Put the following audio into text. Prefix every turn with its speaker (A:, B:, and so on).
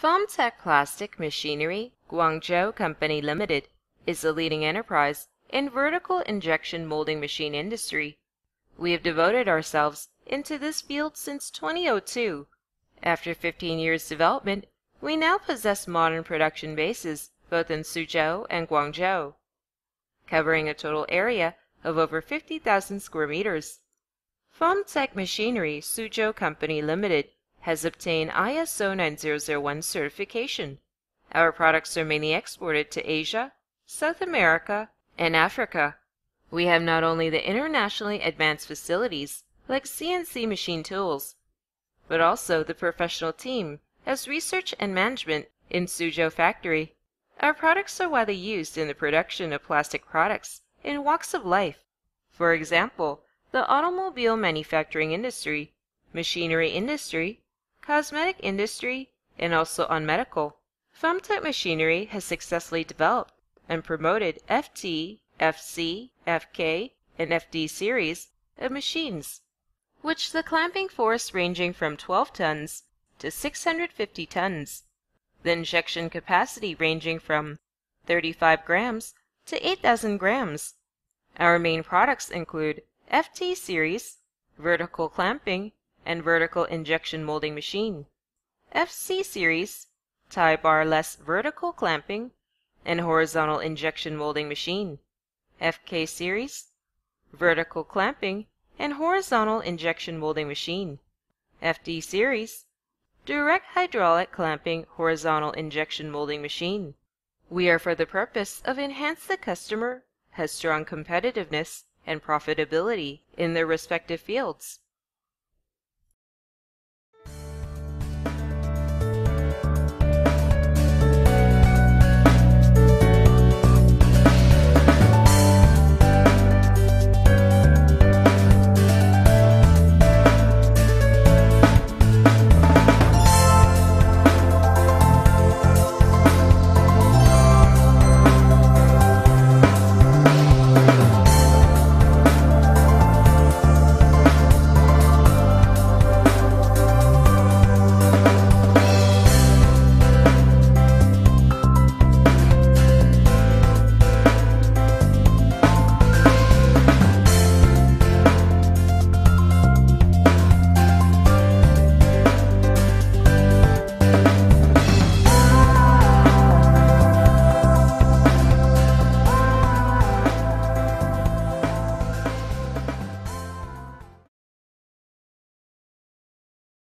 A: FOMTEC Plastic Machinery Guangzhou Company Limited is a leading enterprise in vertical injection molding machine industry. We have devoted ourselves into this field since 2002. After 15 years development, we now possess modern production bases both in Suzhou and Guangzhou, covering a total area of over 50,000 square meters. FOMTEC Machinery Suzhou Company Limited has obtained ISO 9001 certification. Our products are mainly exported to Asia, South America, and Africa. We have not only the internationally advanced facilities like CNC machine tools, but also the professional team as research and management in Suzhou factory. Our products are widely used in the production of plastic products in walks of life. For example, the automobile manufacturing industry, machinery industry, cosmetic industry, and also on medical. FOMTEC Machinery has successfully developed and promoted FT, FC, FK, and FD series of machines, which the clamping force ranging from 12 tons to 650 tons, the injection capacity ranging from 35 grams to 8,000 grams. Our main products include FT series, vertical clamping, and vertical injection molding machine. FC series, tie bar less vertical clamping, and horizontal injection molding machine. FK series, vertical clamping, and horizontal injection molding machine. FD series, direct hydraulic clamping horizontal injection molding machine. We are for the purpose of enhance the customer has strong competitiveness and profitability in their respective fields.